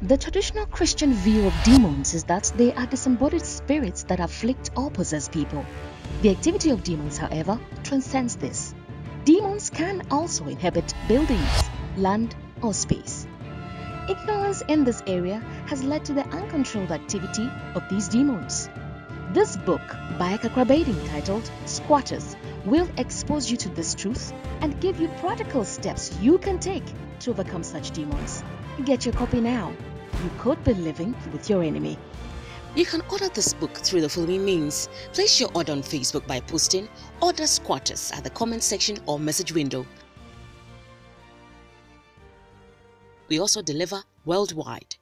The traditional Christian view of demons is that they are disembodied spirits that afflict or possess people. The activity of demons, however, transcends this. Demons can also inhabit buildings, land, or space. Ignorance in this area has led to the uncontrolled activity of these demons. This book by Kakra Baiden titled Squatters will expose you to this truth and give you practical steps you can take to overcome such demons. Get your copy now. You could be living with your enemy. You can order this book through the following means. Place your order on Facebook by posting Order Squatters at the comment section or message window. We also deliver worldwide.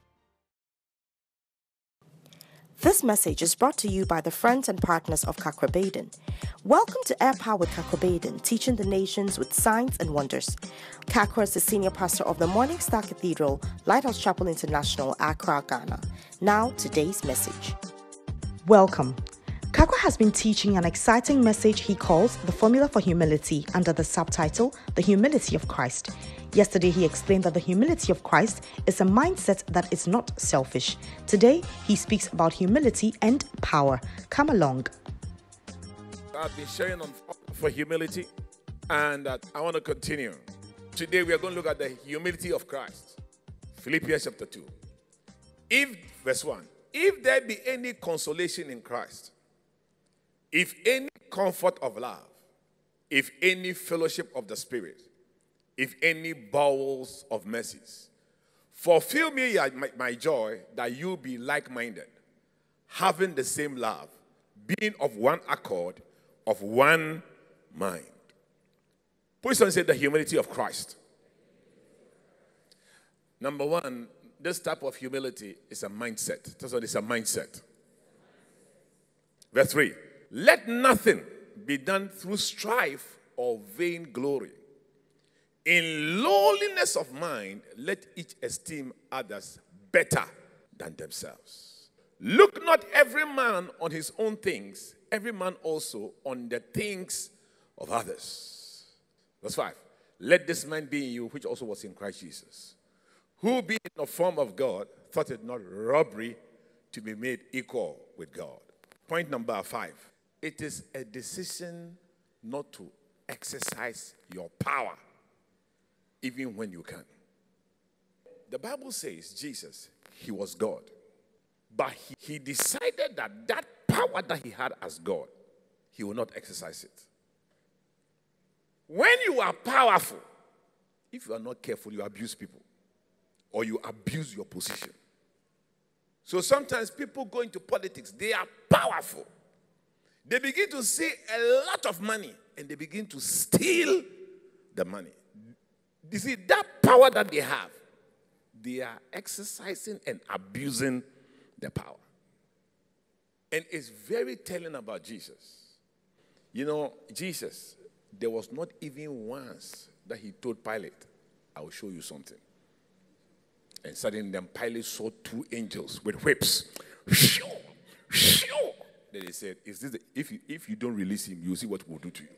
This message is brought to you by the friends and partners of Kakra Baiden. Welcome to Air Power with Kakra Baiden, teaching the nations with signs and wonders. Kakra is the senior pastor of the Morning Star Cathedral, Lighthouse Chapel International, Accra, Ghana. Now, today's message. Welcome. Kakra has been teaching an exciting message he calls The Formula for Humility under the subtitle The Humility of Christ. Yesterday, he explained that the humility of Christ is a mindset that is not selfish. Today, he speaks about humility and power. Come along. I've been sharing on for humility, and I want to continue. Today, we are going to look at the humility of Christ. Philippians chapter 2. If, verse 1, if there be any consolation in Christ, if any comfort of love, if any fellowship of the Spirit, if any bowels of mercies. Fulfill me my, joy that you be like minded, having the same love, being of one accord, of one mind. Please don't say the humility of Christ. Number one, this type of humility is a mindset. That's what it's a mindset. Verse 3 Let nothing be done through strife or vain glory in lowliness of mind, let each esteem others better than themselves. Look not every man on his own things, every man also on the things of others. Verse 5 Let this man be in you, which also was in Christ Jesus, who being in the form of God, thought it not robbery to be made equal with God. Point number five it is a decision not to exercise your power even when you can. The Bible says Jesus, he was God, but he, he decided that that power that he had as God, he will not exercise it. When you are powerful, if you are not careful, you abuse people or you abuse your position. So sometimes people go into politics, they are powerful. They begin to see a lot of money and they begin to steal the money. You see, that power that they have, they are exercising and abusing the power. And it's very telling about Jesus. You know, Jesus, there was not even once that he told Pilate, I will show you something. And suddenly then Pilate saw two angels with whips. Said, Is this the, if, you, if you don't release him, you'll see what we'll do to you.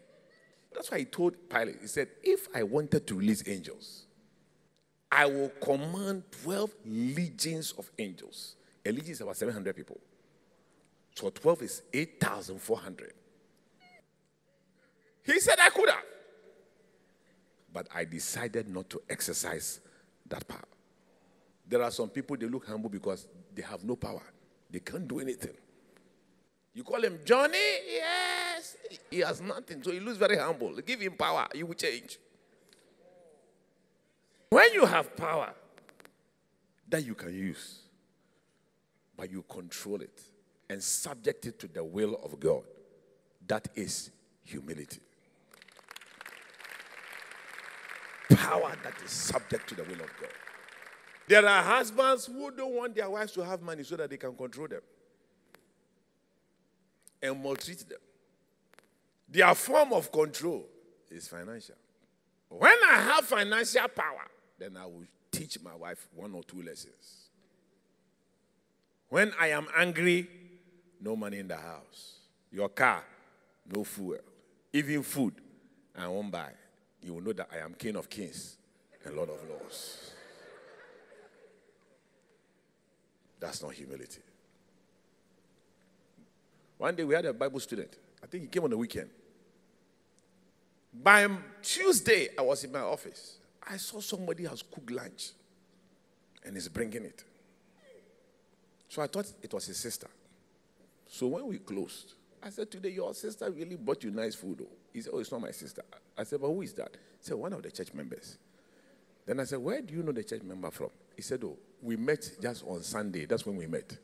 That's why he told Pilate, he said, If I wanted to release angels, I will command 12 legions of angels. A legion is about 700 people. So 12 is 8,400. He said, I could have. But I decided not to exercise that power. There are some people, they look humble because they have no power, they can't do anything. You call him Johnny? Yes. He has nothing, so he looks very humble. Give him power, he will change. When you have power that you can use, but you control it and subject it to the will of God, that is humility. Power that is subject to the will of God. There are husbands who don't want their wives to have money so that they can control them and maltreat them. Their form of control is financial. When I have financial power, then I will teach my wife one or two lessons. When I am angry, no money in the house. Your car, no fuel. Even food, I won't buy. You will know that I am King of Kings and Lord of Lords. That's not humility. One day we had a Bible student. I think he came on the weekend. By Tuesday, I was in my office. I saw somebody has cooked lunch and is bringing it. So I thought it was his sister. So when we closed, I said, Today, your sister really brought you nice food. Oh. He said, Oh, it's not my sister. I said, But who is that? He said, One of the church members. Then I said, Where do you know the church member from? He said, Oh, we met just on Sunday. That's when we met.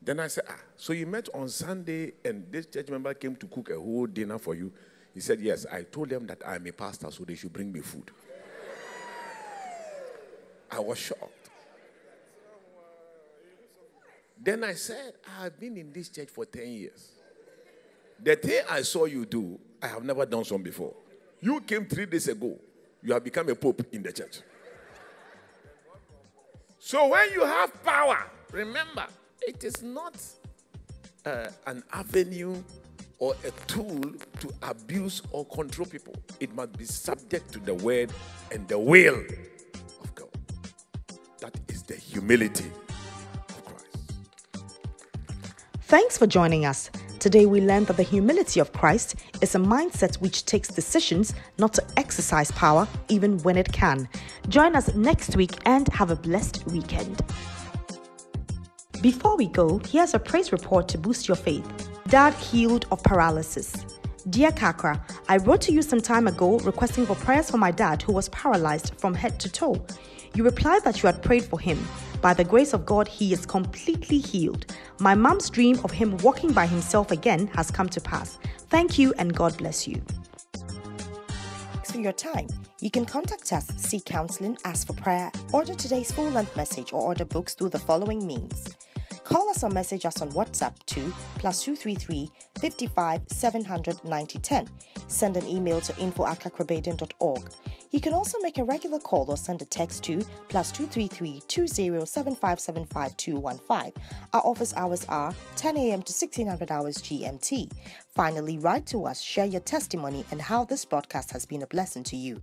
Then I said, Ah, so you met on Sunday and this church member came to cook a whole dinner for you? He said, Yes, I told them that I'm a pastor, so they should bring me food. I was shocked. Then I said, I've been in this church for 10 years. The thing I saw you do, I have never done some before. You came three days ago. You have become a pope in the church. So when you have power, remember, it is not uh, an avenue or a tool to abuse or control people. It must be subject to the word and the will of God. That is the humility of Christ. Thanks for joining us. Today we learned that the humility of Christ is a mindset which takes decisions not to exercise power even when it can. Join us next week and have a blessed weekend. Before we go, here's a praise report to boost your faith. Dad healed of paralysis. Dear Kakra, I wrote to you some time ago requesting for prayers for my dad who was paralyzed from head to toe. You replied that you had prayed for him. By the grace of God, he is completely healed. My mom's dream of him walking by himself again has come to pass. Thank you and God bless you. Thanks for your time. You can contact us, seek counseling, ask for prayer, order today's full length message, or order books through the following means. Call us or message us on WhatsApp to plus 233 55 700 9010. Send an email to info at. You can also make a regular call or send a text to plus 233 207575 Our office hours are 10 a.m. to 1600 hours GMT. Finally, write to us, share your testimony, and how this broadcast has been a blessing to you.